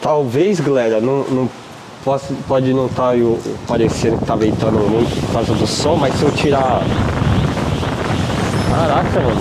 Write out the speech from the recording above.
Talvez, galera, não, não posso, pode não estar tá parecendo que tá ventando muito por causa do sol mas se eu tirar. Caraca, mano.